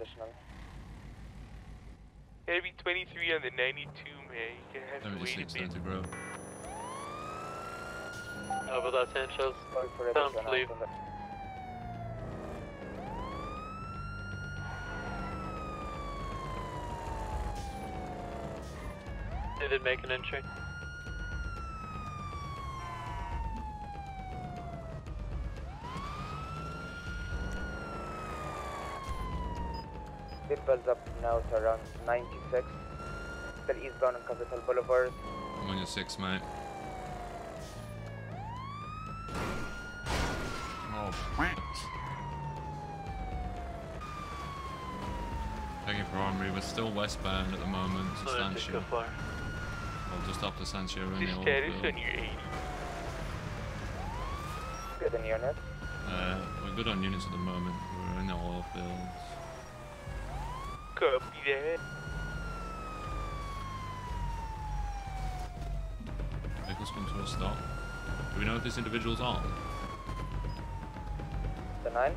additional. Heavy 23 on the 92, man. You have to wait a 76 bit. Bro. Over that Sanchez. Sorry for Sounds everyone clear. else on the- They did make an entry. It builds up now to around 96. Still eastbound on Capital Boulevard. I'm on your six, mate. Oh, Taking primary, we're still westbound at the moment to So they take Sancho. a. Well, just after Sancho in The the old status field. on your 80. Good in unit. Uh, we're good on units at the moment. We're in the oil fields. Copy that. Vehicles come to a stop. Do we know if this individual's armed? The 9?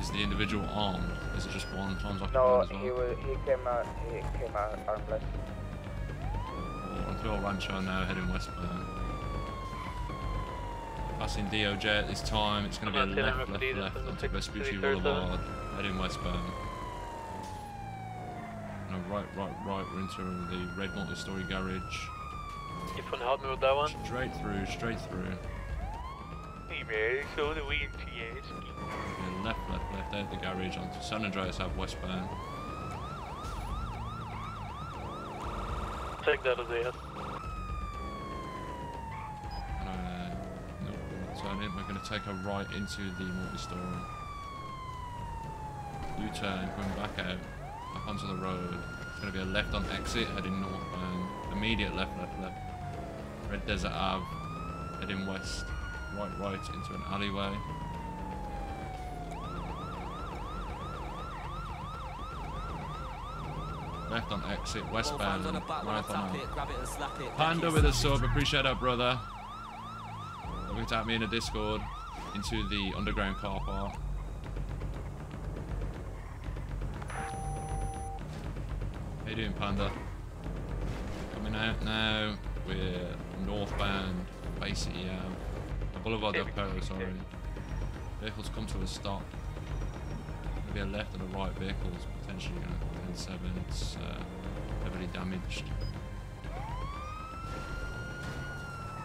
Is the individual armed? Is it just one times occupied No, as well? he, wa- he came out, he came out armless. Well, onto El Rancho now, heading westbound. Um, passing DOJ at this time, it's going to be a Come left, left, Medina, left the onto six- Vespucci 33rd Boulevard, heading westbound. Um, Right, right, right, we're into the red multi-story garage. You want to help me with that one? Straight through, straight through. Hey, man. It's all the way into. Yeah, left, left, left out the garage onto San Andreas Ave westbound. Take that as yes. Uh, nope, we're going to take a right into the multi-story. U-turn, going back out, back onto the road. To be a left on exit, heading northbound. Immediate left, left, left. Red Desert Ave, heading west. Right, right into an alleyway. Left on exit, westbound, marathon. Panda with a sub, appreciate that, brother. To at me in a Discord into the underground car park. How you doing, Panda? Coming out now. We're northbound, basically, yeah. Boulevard del Perro, sorry. Vehicles come to a stop. Maybe a left and a right vehicles, potentially going to 7. It's uh, heavily damaged.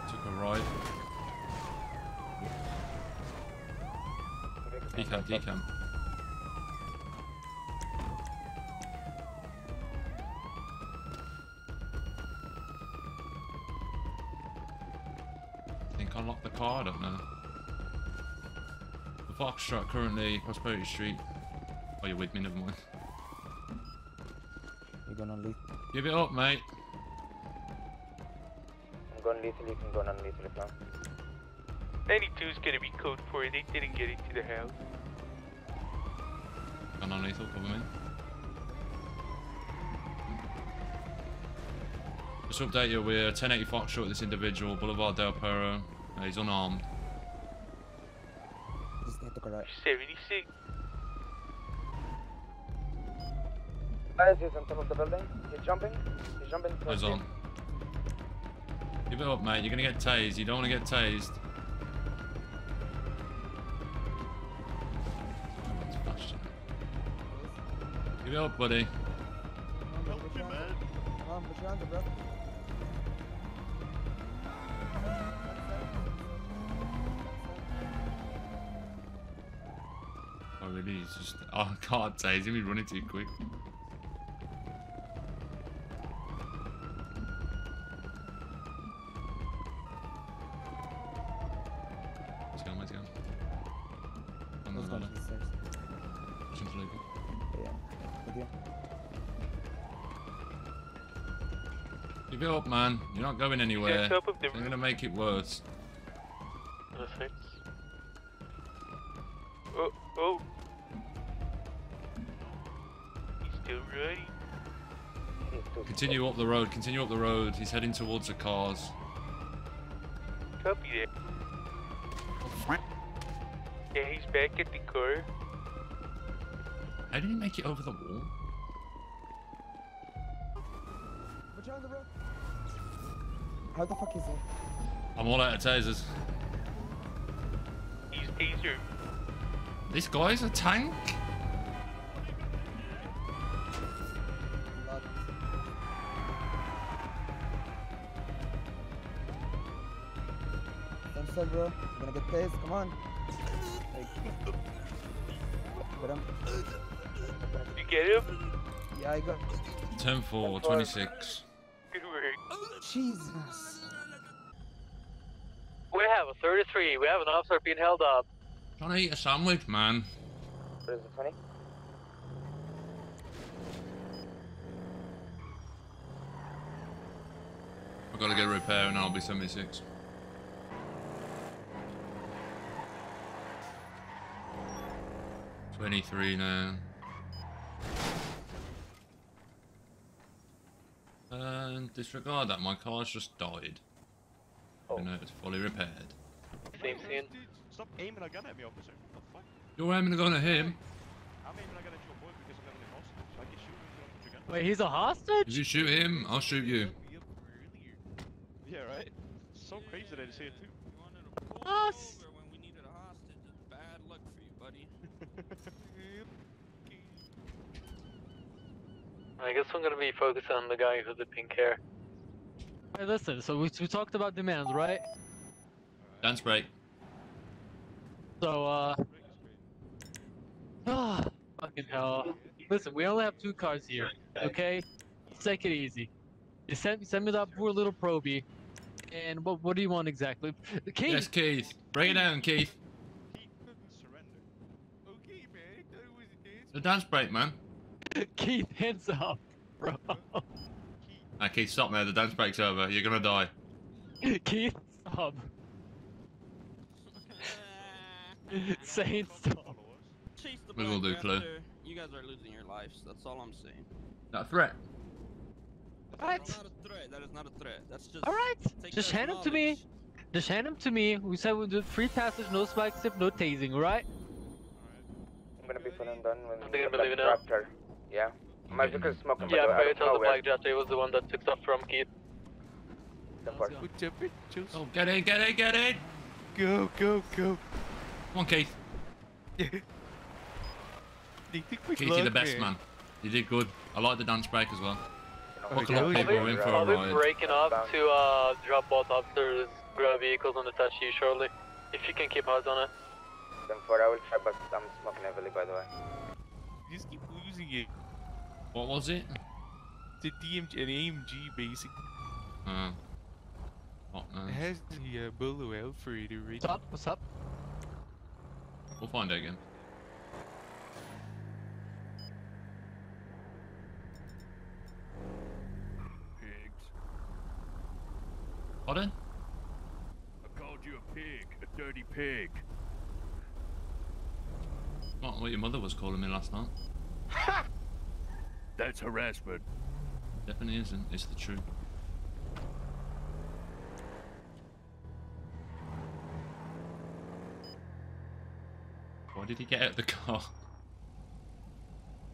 Took a right. Decam, decam. Think unlock the car, I don't know. The Foxtrot currently Prosperity Street. Oh, you're with me, never mind. You're gonna leave? Give it up, mate. I'm going lethal, you can go on lethal if not. 92 is gonna be code 4. They didn't get into the house. Gone on lethal, cover me. Just update you, we're 1080 Foxtrot with this individual, Boulevard Del Perro. Uh, he's unarmed. Just need to go right. 76. Guys, he's on top of the building. He's jumping. He's jumping. He's on. Give it up, mate. You're gonna get tased. You don't want to get tased. Everyone's. Give it up, buddy. Oh, really? He's just. Oh, I can't tase him. He's running too quick. Where's he going? Where's he going? On the ladder. Pushing to legal. Give it up, man. You're not going anywhere. on top of the They're gonna make it worse. The six. Oh, oh. Continue up the road. Continue up the road. He's heading towards the cars. Copy that. Yeah, he's back at the car. How did he make it over the wall? What's wrong, bro? How the fuck is it? I'm all out of tasers. He's taser. This guy's a tank? Stand still, bro. You're gonna get tased. Come on. Hey. Get him. You get him? Yeah, I got. 10 4, 26. Good work. Jesus. We have a 33. We have an officer being held up. Trying to eat a sandwich, man. What is it, 20? I've got to get a repair and I'll be 76. Twenty-three now. And disregard that, my car's just died. Oh. And it's fully repaired. Same scene. Stop aiming a gun at me, officer. What the fuck? You're aiming a gun at him. I'm aiming a gun at your boy because I'm having a hostage. I can shoot him if you want to put your gun. Wait, he's a If hostage? you shoot him, I'll shoot you. Yeah, right? So crazy that I say it too. Us? when we needed a hostage. It's bad luck for you, buddy. I guess I'm gonna be focused on the guy with the pink hair. Hey, listen, so we, we talked about demands, right? Dance break. So, uh. Ah, fucking hell. Listen, we only have two cars here, okay? Let's take it easy. You send, send me that poor little proby. And what, what do you want exactly? Keith! Yes, Keith. Bring it down, Keith. He couldn't surrender. Okay, man. I was a. The dance break, man. Keith, hands up, bro. Ah, Keith, stop there. The dance break's over. You're gonna die. Keith, stop. Saying stop. Chase the We will Black do, Clue. You guys are losing your lives. That's all I'm saying. That a threat? Alright, That's not a threat. That is not a threat. That's just. alright. Just hand him to me. Just hand him to me. We said we'll do free passage, no spike sip, no tasing, right? I'm gonna be put on done when I think I the believe black it now. raptor. Yeah. My getting vehicle's him. smoking. I'm Yeah, by the but out I told the nowhere. black Jester was the one that took stuff from Keith. Ten four. What's up, bitches? Oh, get in, get in, get in! Go, go, go. Come on, Keith. They think we Keith, you're the best, man. You did good. I like the dance break as well. Look, a lot of people are in for I'll a be ride. breaking up to uh, drop both officers' grab vehicles and attach you shortly. If you can keep eyes on it. Ten four. I will try, but I'm smoking heavily, by the way. You just keep losing it. What was it? It's a DMG, an AMG, basically. Uh, what, It has the uh, Bolo Alfred already. What's up? What's up? We'll find out again. Pigs. Pardon? I called you a pig. A dirty pig. Not what your mother was calling me last night. That's harassment. Definitely isn't. It's the truth. Why did he get out of the car?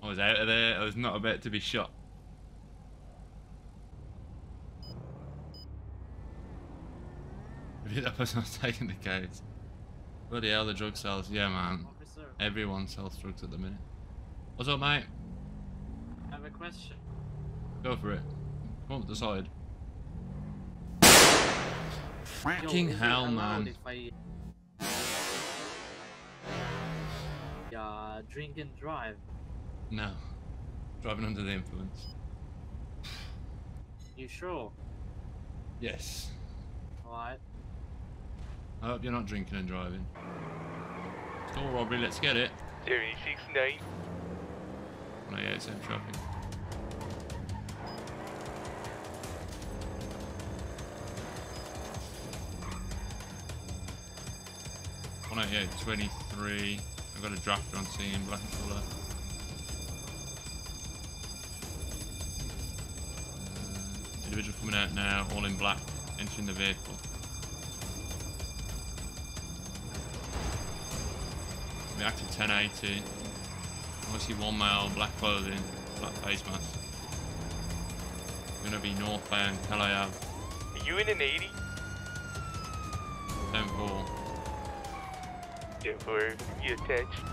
I was out of there. I was not about to be shot. Maybe that person was taking the case. Bloody hell, the drug sales. Yeah, man. Everyone sells drugs at the minute. What's up, mate? I have a question. Go for it. Come on, decide. Yo, Fucking hell, man. I uh, drink and drive, No. Driving under the influence. you sure? Yes. Alright. I hope you're not drinking and driving. Store robbery, let's get it. 36 Oh, yeah, it's in traffic. One eighty eight twenty three. I've got a drafter on scene, black and colour. Uh, individual coming out now, all in black, entering the vehicle. Active 1080. I see one male, black clothing, black face mask. Gonna be northbound, Calais Ave, Are you in an 80? 10 4. Or you attached?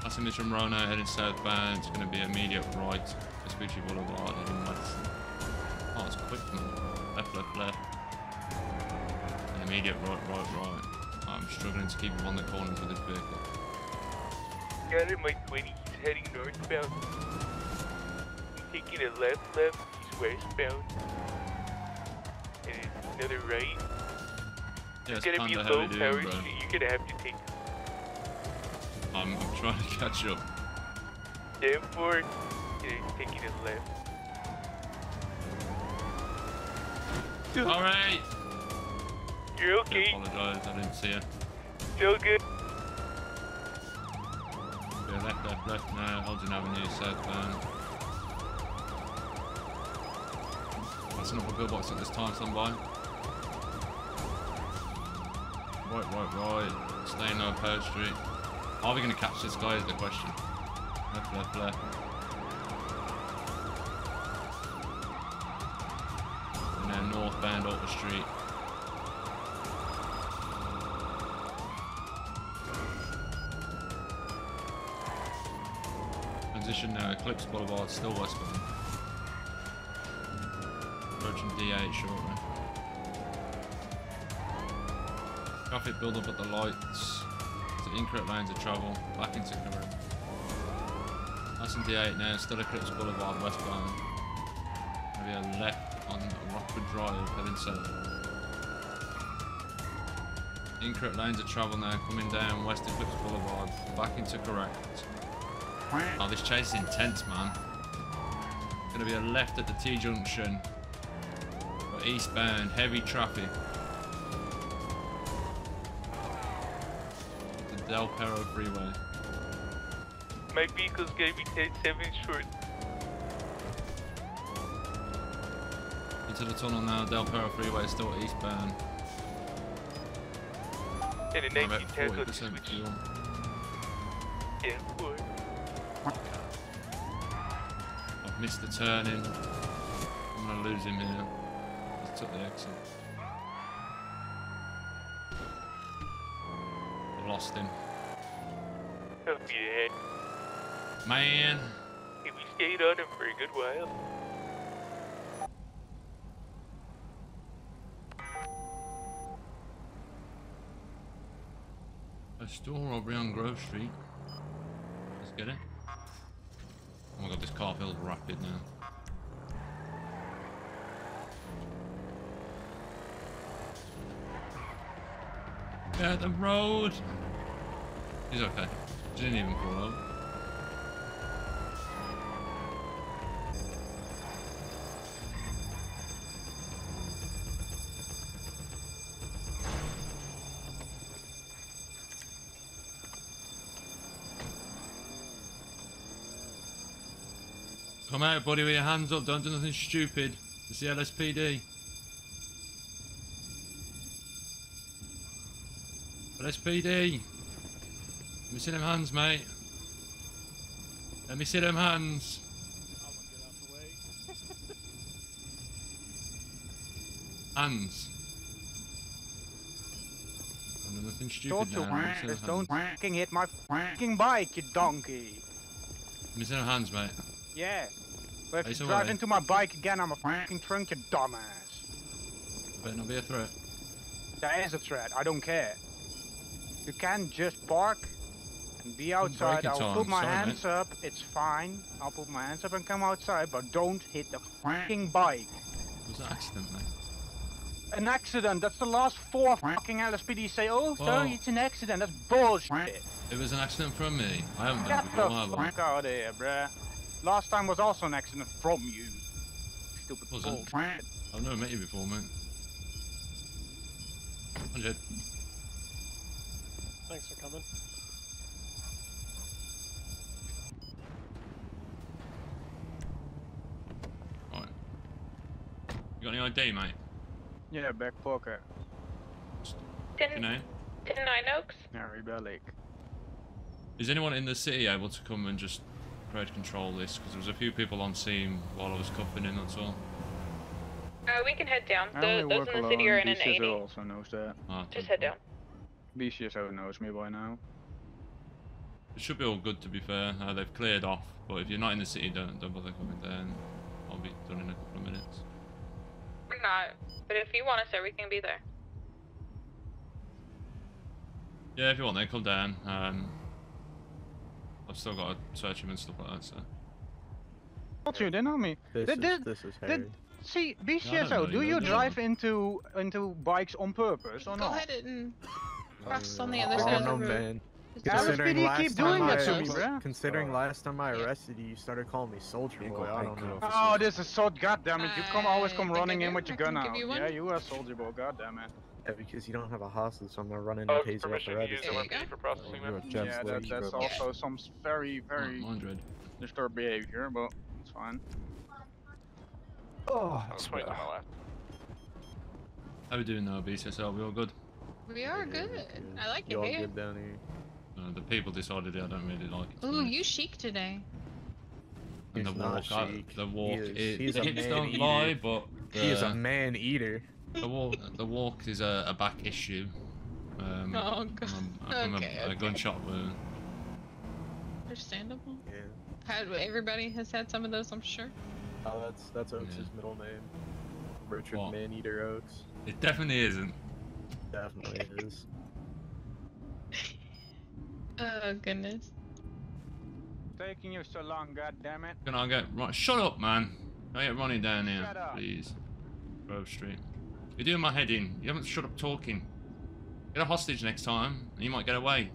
Passing this from Rona heading southbound, it's gonna be immediate right, Vespucci Boulevard heading west. Oh, it's quick, man. Left, left, left. And immediate right, right, right. I'm struggling to keep him on the corners with this vehicle. Got in my 20, he's heading northbound. He's taking a left, left, he's westbound. And another right. Yeah, It's gonna be low power doing, bro. street, you're gonna have to take I'm, I'm trying to catch up. them for you're taking a left. Alright! You're I apologise, I didn't see her. still good. Yeah, left, left, left now, Elgin Avenue, southbound. That's not a billbox at this time, standby. Right, right, right. Staying on Power Street. Are we going to catch this guy is the question. Left, left, left. And then northbound Alta Street. Transition now, uh, Eclipse Boulevard, still westbound. Approaching D8 shortly. Traffic build up at the lights. To incorrect lanes of travel. Back into correct. That's in D8 now, still Eclipse Boulevard westbound. Maybe a left on Rockwood Drive heading south. Incorrect lanes of travel now coming down West Eclipse Boulevard. Back into correct. Oh, this chase is intense, man. Gonna be a left at the T junction. But eastbound, heavy traffic. The Del Perro Freeway. My vehicle's gonna be 10 7 short. Into the tunnel now, Del Perro Freeway still eastbound. And a I'm 19 at tackle 40% switch. Yeah, boy. I've missed the turning. I'm gonna lose him here. Just took the exit. I've lost him. I'll be. Man, Hey, we stayed on him for a good while. a store robbery on Grove Street. Let's get it. Car rapid now. Yeah, the road. He's okay. He didn't even fall over. Come out, buddy, with your hands up. Don't do nothing stupid. It's the LSPD. LSPD. Let me see them hands, mate. Let me see them hands. Hands. Don't do nothing stupid Don't now. Let me them just don't fucking hit my fucking bike, you donkey. Let me see them hands, mate. Yeah. But if It's you drive alright. into my bike again, I'm a fucking trunk, you dumbass. Better not be a threat. That is a threat, I don't care. You can just park and be outside. I'll Tom. put my Sorry, hands up, it's fine. I'll put my hands up and come outside, but don't hit the fucking bike. It was an accident, mate. An accident, that's the last four fucking LSPD say, oh, Whoa. sorry, it's an accident. That's bullshit. It was an accident from me. I haven't done Get it the before, have I? fuck out of here, bruh. Last time was also an accident from you. Stupid Was it? I've never met you before, mate. 100. Thanks for coming. Right. You got any ID, mate? Yeah, back pocket. Your name? Ten Nine Oaks. Yeah, Rebel Lake. Is anyone in the city able to come and just crowd control this? Because there was a few people on scene while I was cuffing in, that's all. Uh, we can head down. The, those in the city are in an BCSO 80. also knows that. Ah, Just head down. BCSO knows me by now. It should be all good to be fair. Uh, they've cleared off, but if you're not in the city, don't don't bother coming down. I'll be done in a couple of minutes. We're not. But if you want us there, we can be there. Yeah, if you want, then come down. Um, I've still got to search him and stuff like that. So What you didn't know me? This Did- is did- this is did- Harry. See, know BCSO, do you, you drive into into bikes on purpose or Go not? ahead and cross on the other I side don't of the know, road. man. Yeah, Considering LSPD last keep time doing I, that to me, was- Considering Oh. last time I arrested you, you started calling me Soldier Boy. I don't know. Oh, this is so goddamn it! You come always come uh, running in with your gun out. you. Yeah, you are soldier boy. Goddamn it. Yeah, because you don't have a hostage, so I'm gonna run in and taser up the permission to use register. There you LMP go. for processing, You're man. a gem yeah, slayer, that, that's also some very very oh, 100. disturbed behavior, but it's fine. Oh, I was waiting on my left. How we doing now, BCSL? We all good? We are good. I like you it all here. good down here. Uh, the people decided I don't really like it. Ooh, you chic today. and the He's not walk, I, chic. the He is- it, he's the a hips man don't eater. lie, but the, He is a man eater. The walk, the walk is a, a back issue. Um, Oh, God. from a, from a- Okay, a, okay. gunshot wound. Understandable. Yeah. Had, everybody has had some of those, I'm sure. Oh, that's that's Oaks' Yeah. middle name. Richard What? Maneater Oaks. It definitely isn't. Definitely is. Oh, goodness. Taking you so long, goddamn it. Can I get right? Shut up, man! Can I get Ronnie down here, please? Grove Street. You're doing my head in. You haven't shut up talking. Get a hostage next time, and you might get away.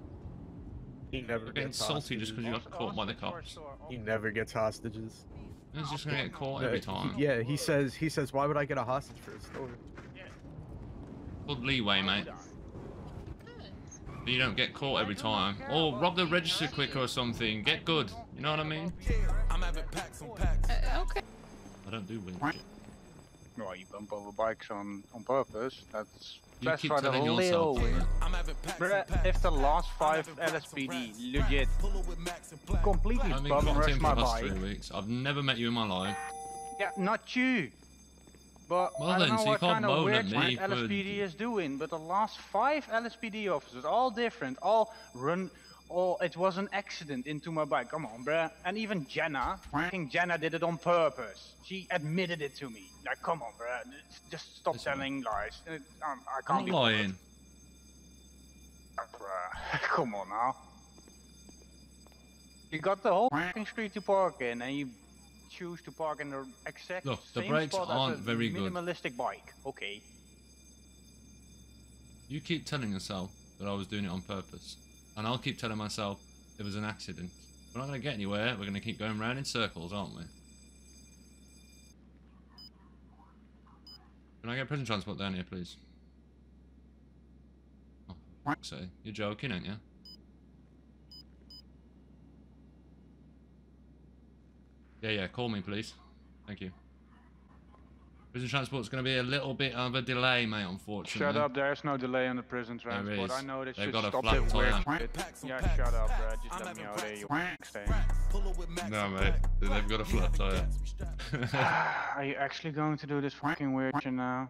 He never You're getting gets salty just because hostages. you got caught by the cops. He never gets hostages. He's just gonna get caught No, every he- time. yeah, he says he says why would I get a hostage for a story? Called leeway, mate. But you don't get caught every time. Or rob the register quicker or something. Get good. You know what I mean? Uh, okay. I don't do weird shit. Well, you bump over bikes on on purpose. That's You that's keep for the telling little yourself weird. that. Bruh, if the last five LSPD legit completely I've been bum caught rushed my for the last bike. three weeks. I've never met you in my life. Yeah, not you. But Well I don't then, know so what kind of moan weird at shit LSPD is doing, but the last five LSPD officers, all different, all run, all it was an accident into my bike. Come on, bruh. And even Jenna, I think Jenna did it on purpose. She admitted it to me. Like, come on, bruh. Just stop Listen. telling lies. Um, I I'm can't be lying. bothered. Bruh, come on now. You got the whole fucking street to park in, and you choose to park in the exact Look, the same brakes spot aren't as a very good. minimalistic bike. Okay. You keep telling yourself that I was doing it on purpose. And I'll keep telling myself it was an accident. We're not going to get anywhere. We're going to keep going round in circles, aren't we? Can I get prison transport down here, please? Oh, sake. You're joking, ain't you? Yeah, yeah, call me, please. Thank you. Prison transport's going to be a little bit of a delay, mate, unfortunately. Shut up, there's no delay on the prison transport. is. I know this They've should got a stop flat tire. Yeah, shut up, bro. Just let me out there, you staying. No, mate. They've got a flat tire. Ah, are you actually going to do this fucking weird shit now?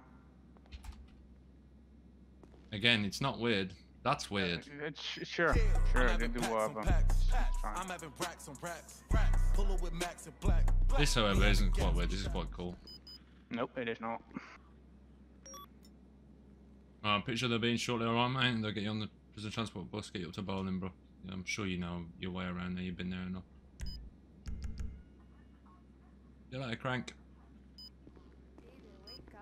Again, it's not weird. That's weird. It's sure, sure, they do happen. It's fine. This, however, isn't quite weird. This is quite cool. Nope, it is not. Uh, I'm pretty sure they're being shortly alright, mate. and They'll get you on the prison transport bus, get you up to Bolingbroke. Yeah, I'm sure you know your way around there. You've been there enough. You like a crank?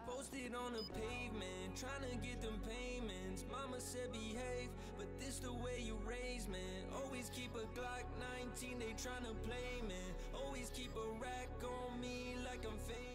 Posted on the pavement, trying to get them payments. Mama said behave, but this the way you raise, man. Always keep a Glock 19, they trying to play, man. Always keep a rack on me like I'm famous.